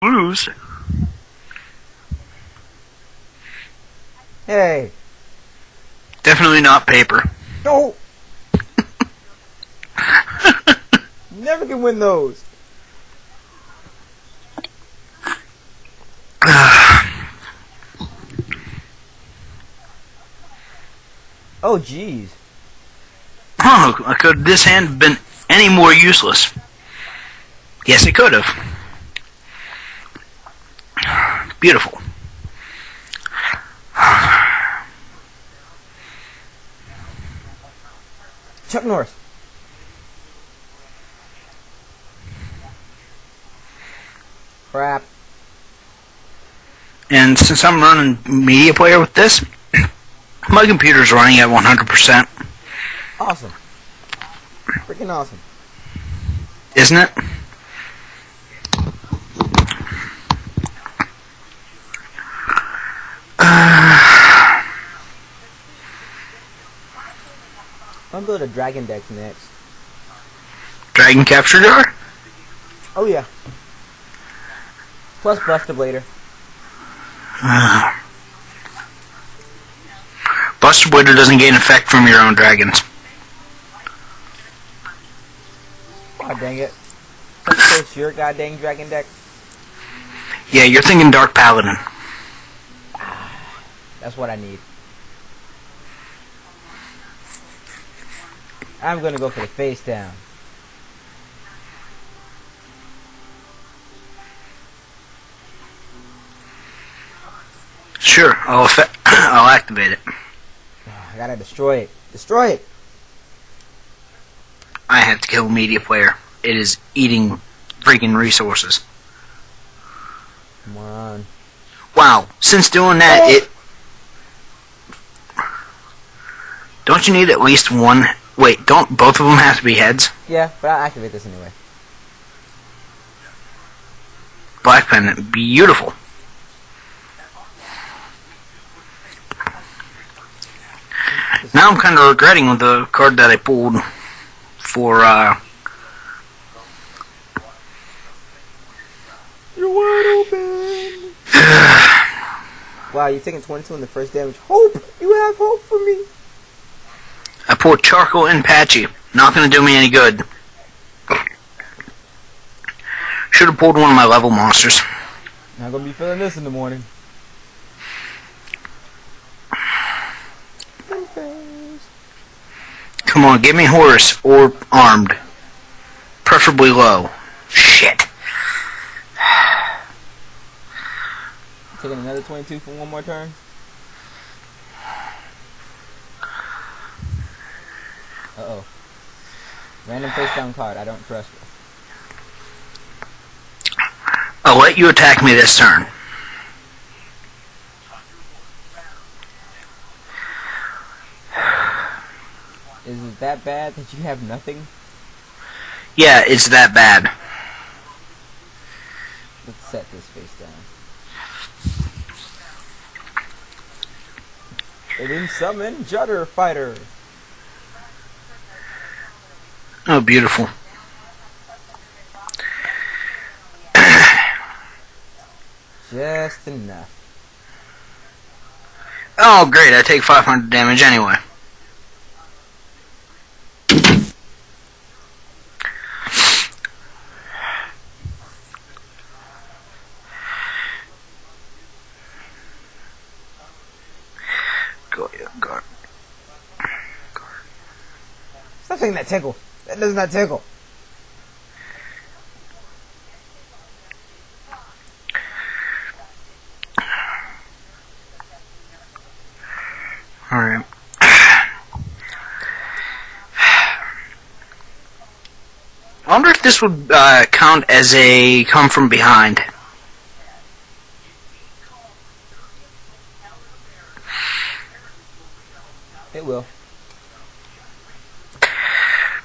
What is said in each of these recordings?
Blues. Hey. Definitely not paper. No. Never can win those. oh, jeez. Oh, could this hand have been any more useless? Yes, it could have. Beautiful. Chuck Norris. Crap. And since I'm running media player with this, my computer's running at 100%, Awesome. Freaking awesome. isn't it? I'm going to Dragon Dex next. Dragon Capture Jar? Oh, yeah. Plus Buster Blader. Buster Blader doesn't gain effect from your own dragons. Oh, dang it. That's your goddamn Dragon Dex. Yeah, you're thinking Dark Paladin. Ah, that's what I need. I'm gonna go for the face down. Sure, I'll, I'll activate it. Ah, I gotta destroy it. Destroy it! I have to kill a media player. It is eating freaking resources. Come on. Wow, since doing that, Oh. it. Don't you need at least one? Wait, don't both of them have to be heads? Yeah, but I'll activate this anyway. Black Pendant, beautiful. Now I'm kind of regretting the card that I pulled for, uh, You're wide open! wow, you're taking 22 in the first damage. Hope! You have hope for me! Pulled Charcoal and Patchy. Not gonna do me any good. Should have pulled one of my level monsters. Not gonna be feeling this in the morning. Come on, give me Horus or armed. Preferably low. Shit. Taking another 22 for one more turn. Uh oh. Random face down card. I don't trust it. I'll let you attack me this turn. Is it that bad that you have nothing? Yeah, it's that bad. Let's set this face down. They didn't summon Jutte Fighter. Oh, beautiful. Just enough. Oh, great, I take 500 damage anyway. Go, guard. Stop saying that tickle. That does not tickle. Alright. I wonder if this would uh, count as a come from behind. It will.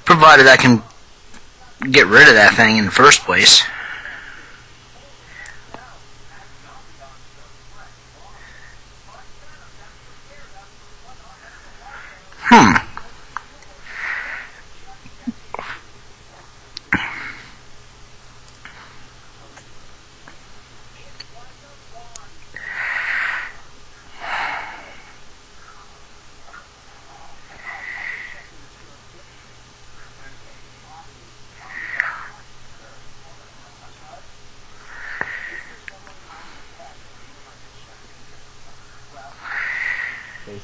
Provided I can get rid of that thing in the first place. Hmm.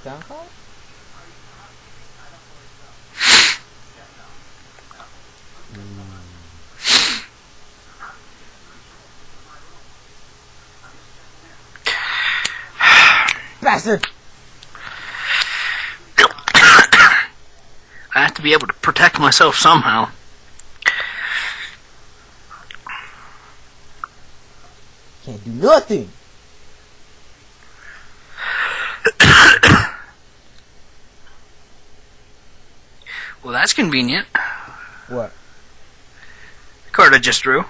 Down card? Bastard! I have to be able to protect myself somehow. Can't do nothing! Well, that's convenient. What? Card I just drew.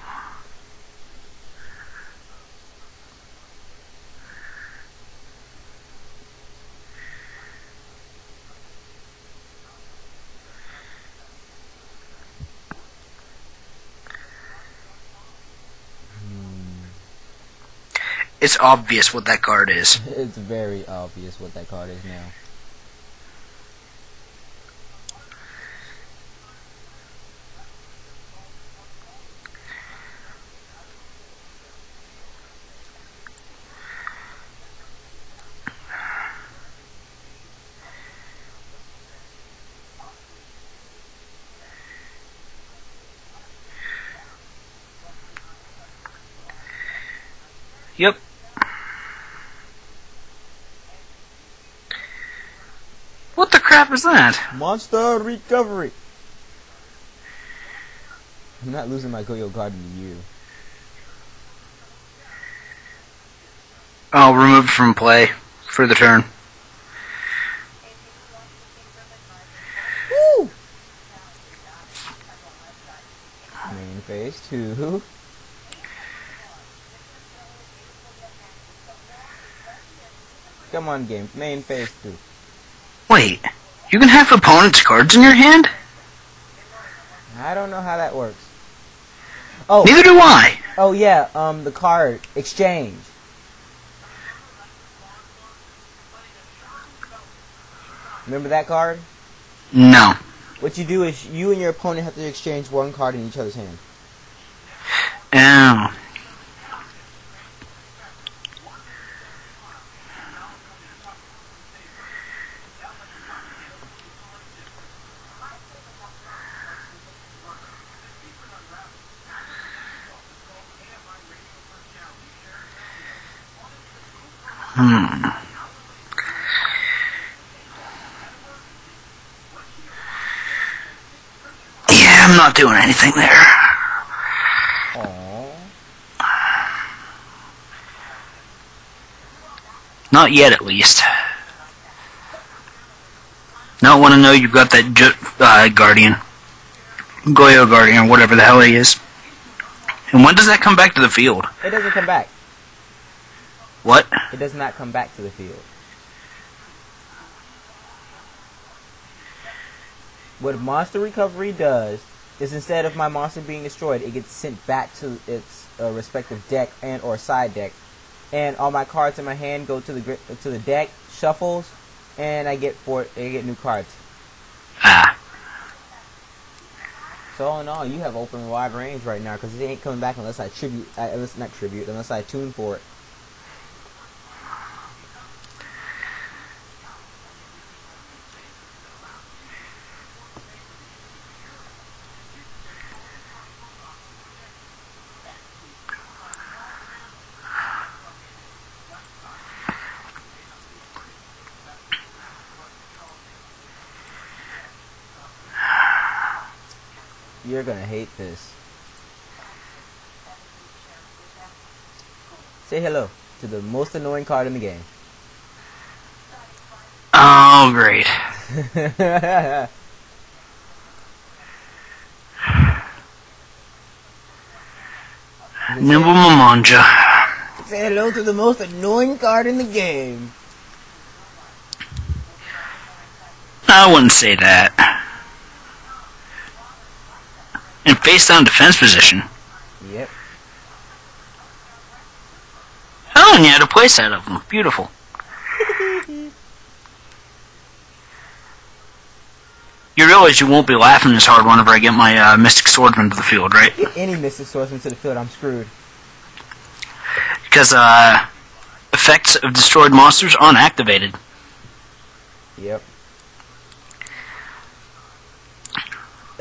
It's obvious what that card is. It's very obvious what that card is now. Yep. What the crap is that? Monster recovery! I'm not losing my Goyo Guardian to you. I'll remove it from play for the turn. Woo! Main phase two. Come on, game. Main phase two. Wait, you can have opponent's cards in your hand? I don't know how that works. Oh, Neither do I. oh yeah. Um, the card exchange. Remember that card? No. What you do is you and your opponent have to exchange one card in each other's hand. Oh. Hmm. Yeah, I'm not doing anything there. Not yet, at least. Now I want to know you've got that uh, Guardian. Goyo Guardian, or whatever the hell he is. And when does that come back to the field? It doesn't come back. What? It does not come back to the field. What monster recovery does is instead of my monster being destroyed, it gets sent back to its uh, respective deck and or side deck, and all my cards in my hand go to the gri- to the deck, shuffles, and I get four, I get new cards. Ah. So all in all, you have open wide range right now because it ain't coming back unless I tribute, uh, unless not tribute, unless I tune for it. You're gonna hate this. Say hello to the most annoying card in the game. Oh, great. Nimble Momonga. Say hello to the most annoying card in the game. I wouldn't say that. In face down defense position. Yep. Oh, and you had a playset of them. Beautiful. You realize you won't be laughing as hard whenever I get my uh, Mystic Swordsman to the field, right? Get any Mystic Swordsman to the field, I'm screwed. Because uh, effects of destroyed monsters aren't activated. Yep.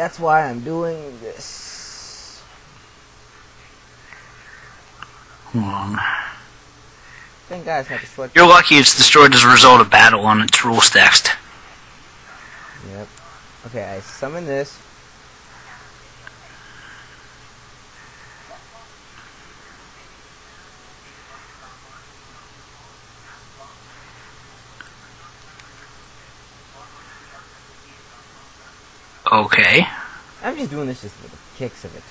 That's why I'm doing this. Hold on. Thank God it's not destroyed. You're lucky it's destroyed as a result of battle on its rule stacks. Yep. Okay, I summon this. Okay. I'm just doing this just for the kicks of it.